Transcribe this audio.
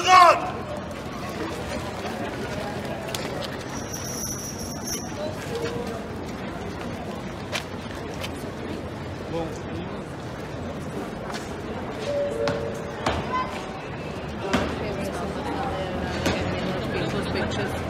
들어가! pictures.